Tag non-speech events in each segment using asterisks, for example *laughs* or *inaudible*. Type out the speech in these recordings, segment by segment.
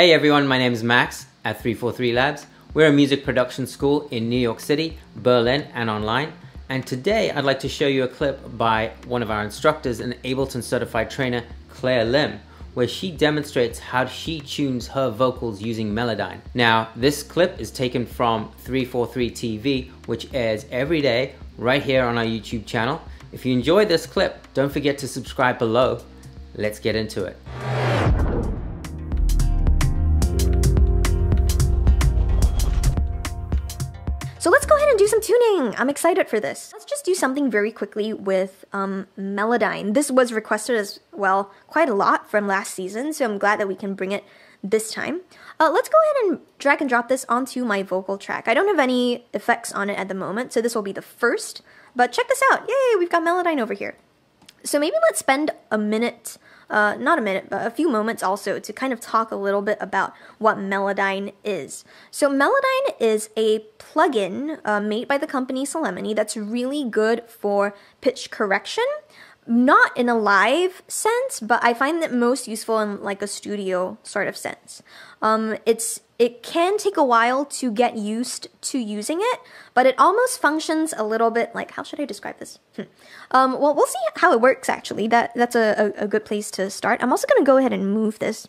Hey everyone, my name is Max at 343 Labs. We're a music production school in New York City, Berlin, and online. And today I'd like to show you a clip by one of our instructors, an Ableton certified trainer, Claire Lim, where she demonstrates how she tunes her vocals using Melodyne. Now, this clip is taken from 343 TV, which airs every day right here on our YouTube channel. If you enjoyed this clip, don't forget to subscribe below. Let's get into it. So let's go ahead and do some tuning. I'm excited for this. Let's just do something very quickly with um, Melodyne. This was requested as well quite a lot from last season, so I'm glad that we can bring it this time. Uh, let's go ahead and drag and drop this onto my vocal track. I don't have any effects on it at the moment, so this will be the first. But check this out. Yay, we've got Melodyne over here. So maybe let's spend a minute uh, not a minute, but a few moments also to kind of talk a little bit about what Melodyne is. So Melodyne is a plugin uh, made by the company Celemony that's really good for pitch correction not in a live sense, but I find it most useful in like a studio sort of sense. Um, it's it can take a while to get used to using it, but it almost functions a little bit like how should I describe this? Hmm. Um, well, we'll see how it works actually. That that's a, a, a good place to start. I'm also gonna go ahead and move this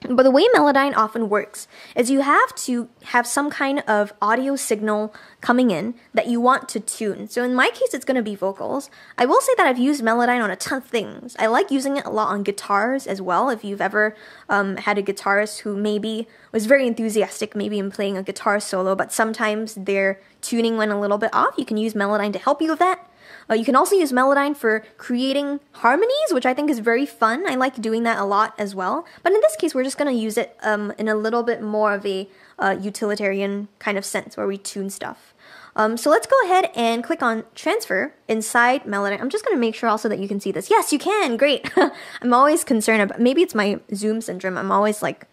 but the way Melodyne often works is you have to have some kind of audio signal coming in that you want to tune. So in my case, it's going to be vocals. I will say that I've used Melodyne on a ton of things. I like using it a lot on guitars as well. If you've ever um, had a guitarist who maybe was very enthusiastic, maybe in playing a guitar solo, but sometimes their tuning went a little bit off, you can use Melodyne to help you with that. Uh, you can also use Melodyne for creating harmonies, which I think is very fun. I like doing that a lot as well. But in this case, we're just going to use it um, in a little bit more of a uh, utilitarian kind of sense where we tune stuff. Um, so let's go ahead and click on transfer inside Melodyne. I'm just going to make sure also that you can see this. Yes, you can. Great. *laughs* I'm always concerned about, maybe it's my Zoom syndrome. I'm always like,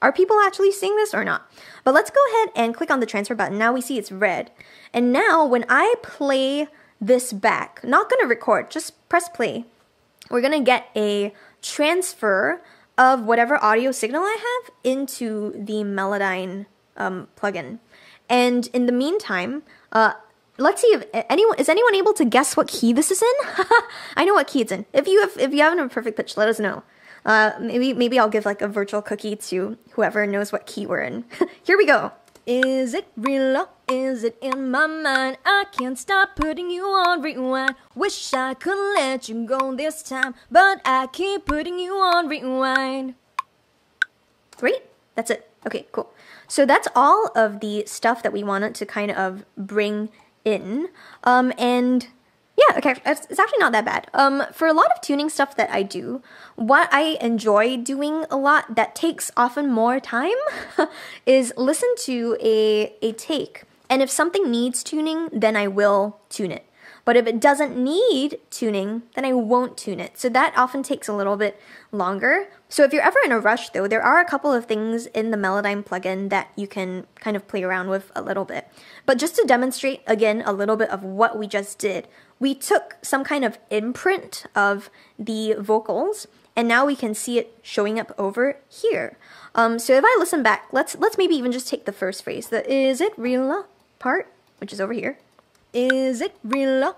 are people actually seeing this or not? But let's go ahead and click on the transfer button. Now we see it's red. And now when I play this back. Not gonna record, just press play. We're gonna get a transfer of whatever audio signal I have into the Melodyne um, plugin. And in the meantime, uh, let's see if anyone is anyone able to guess what key this is in. *laughs* I know what key it's in. If you have if you haven't a perfect pitch, let us know. Uh, maybe maybe I'll give like a virtual cookie to whoever knows what key we're in. *laughs* Here we go. Is it real? or Is it in my mind? I can't stop putting you on rewind. Wish I could let you go this time, but I keep putting you on rewind. Great, that's it. Okay, cool. So that's all of the stuff that we wanted to kind of bring in. Um, and yeah, okay, it's, it's actually not that bad. Um, for a lot of tuning stuff that I do, what I enjoy doing a lot that takes often more time *laughs* is listen to a a take. And if something needs tuning, then I will tune it. But if it doesn't need tuning, then I won't tune it. So that often takes a little bit longer. So if you're ever in a rush though, there are a couple of things in the Melodyne plugin that you can kind of play around with a little bit. But just to demonstrate again a little bit of what we just did, we took some kind of imprint of the vocals and now we can see it showing up over here. Um, so if I listen back, let's let's maybe even just take the first phrase, the is it real part, which is over here. Is it real?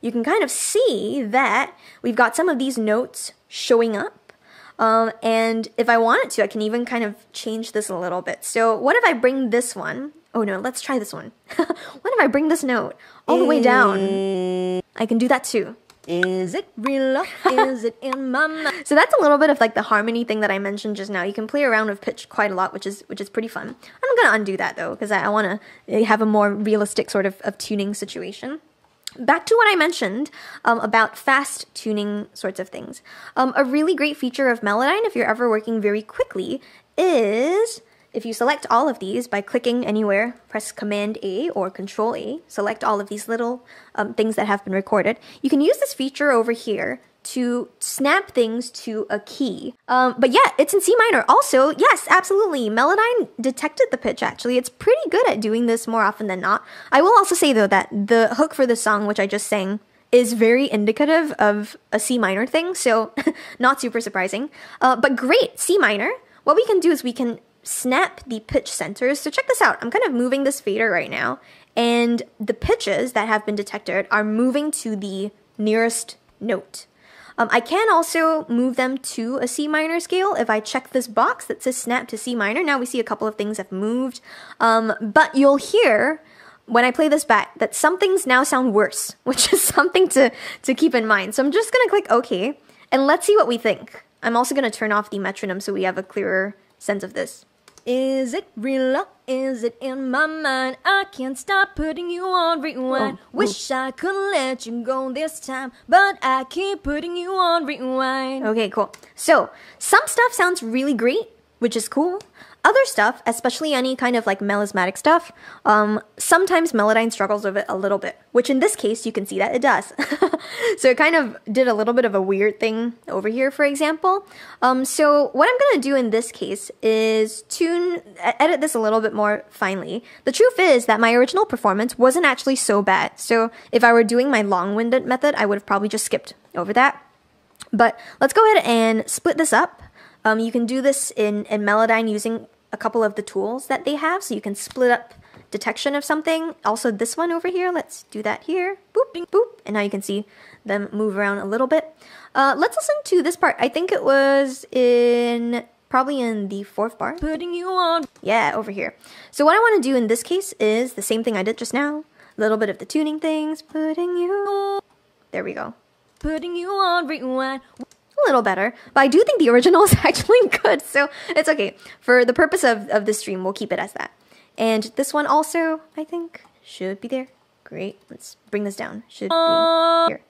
You can kind of see that we've got some of these notes showing up. Um, and if I wanted to, I can even kind of change this a little bit. So what if I bring this one? Oh no, let's try this one. *laughs* what if I bring this note all the way down? I can do that too. Is it real? *laughs* Is it in my mind? So that's a little bit of like the harmony thing that I mentioned just now. You can play around with pitch quite a lot, which is which is pretty fun. I'm gonna undo that though because I, I want to have a more realistic sort of, of tuning situation. Back to what I mentioned um, about fast tuning sorts of things. Um, a really great feature of Melodyne, if you're ever working very quickly, is if you select all of these by clicking anywhere, press Command A or Control A, select all of these little um, things that have been recorded, you can use this feature over here to snap things to a key. Um, but yeah, it's in C minor. Also, yes, absolutely. Melodyne detected the pitch actually. It's pretty good at doing this more often than not. I will also say though that the hook for the song, which I just sang, is very indicative of a C minor thing, so *laughs* not super surprising. Uh, but great, C minor what we can do is we can snap the pitch centers. So check this out. I'm kind of moving this fader right now, and the pitches that have been detected are moving to the nearest note. Um, I can also move them to a C minor scale if I check this box that says snap to C minor. Now we see a couple of things have moved, um, but you'll hear when I play this back that some things now sound worse, *laughs* which is something to, to keep in mind. So I'm just gonna click OK, and let's see what we think. I'm also gonna turn off the metronome so we have a clearer sense of this. Is it real? Is it in my mind? I can't stop putting you on rewind. Oh, oh, Wish I could let you go this time, but I keep putting you on rewind. Okay, cool. So, some stuff sounds really great, which is cool. Other stuff, especially any kind of like melismatic stuff, um, sometimes Melodyne struggles with it a little bit, which in this case you can see that it does. *laughs* so it kind of did a little bit of a weird thing over here, for example. Um, so what I'm going to do in this case is tune, edit this a little bit more finely. The truth is that my original performance wasn't actually so bad. So if I were doing my long-winded method, I would have probably just skipped over that. But let's go ahead and split this up um, you can do this in, in Melodyne using a couple of the tools that they have. So you can split up detection of something. Also this one over here, let's do that here. Boop, ding, boop. And now you can see them move around a little bit. Uh, let's listen to this part. I think it was in probably in the fourth bar. Putting you on. Yeah, over here. So what I want to do in this case is the same thing I did just now. A little bit of the tuning things. Putting you on. There we go. Putting you on rewind a little better, but I do think the original is *laughs* actually good, so it's okay. For the purpose of, of this stream, we'll keep it as that. And this one also, I think, should be there. Great. Let's bring this down. Should be uh. here.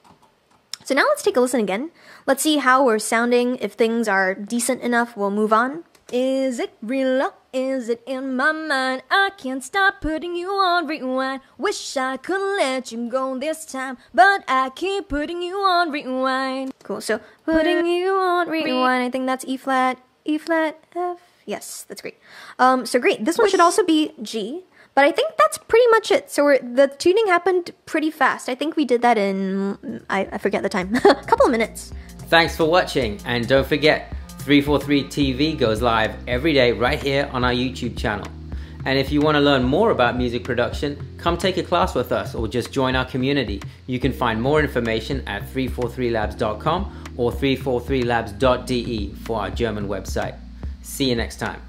So now let's take a listen again. Let's see how we're sounding. If things are decent enough, we'll move on. Is it real? Is it in my mind? I can't stop putting you on rewind. Wish I could let you go this time, but I keep putting you on rewind. Cool. So putting you on rewind. I think that's E flat, E flat, F. Yes, that's great. Um, so great. This one should also be G. But I think that's pretty much it. So the tuning happened pretty fast. I think we did that in I, I forget the time, a *laughs* couple of minutes. Thanks for watching, and don't forget 343 TV goes live every day right here on our YouTube channel. And if you want to learn more about music production, come take a class with us or just join our community. You can find more information at 343labs.com or 343labs.de for our German website. See you next time.